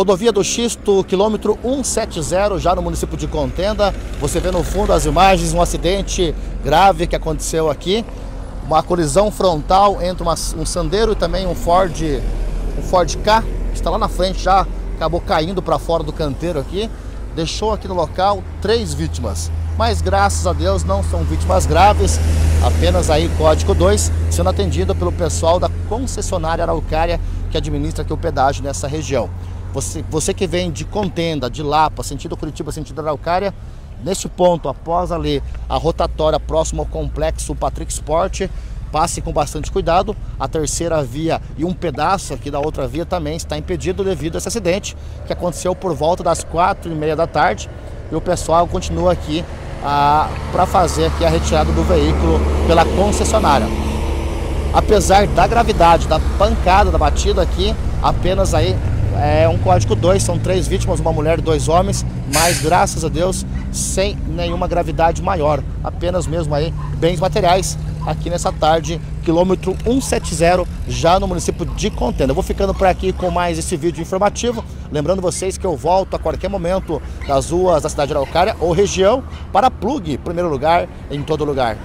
Rodovia do Xisto, quilômetro 170, já no município de Contenda. Você vê no fundo as imagens, um acidente grave que aconteceu aqui. Uma colisão frontal entre uma, um Sandero e também um Ford, um Ford K, que está lá na frente, já acabou caindo para fora do canteiro aqui. Deixou aqui no local três vítimas. Mas graças a Deus não são vítimas graves, apenas aí código 2, sendo atendido pelo pessoal da concessionária Araucária que administra aqui o pedágio nessa região. Você, você que vem de Contenda, de Lapa, sentido Curitiba, sentido Araucária, neste ponto, após ali a rotatória próximo ao complexo Patrick Sport, passe com bastante cuidado. A terceira via e um pedaço aqui da outra via também está impedido devido a esse acidente que aconteceu por volta das quatro e meia da tarde. E o pessoal continua aqui ah, para fazer aqui a retirada do veículo pela concessionária. Apesar da gravidade da pancada da batida aqui, apenas aí é um código 2, são três vítimas, uma mulher e dois homens, mas graças a Deus sem nenhuma gravidade maior, apenas mesmo aí bens materiais aqui nessa tarde, quilômetro 170, já no município de Contenda. Eu vou ficando por aqui com mais esse vídeo informativo, lembrando vocês que eu volto a qualquer momento das ruas da cidade de Araucária ou região para Plug, primeiro lugar em todo lugar.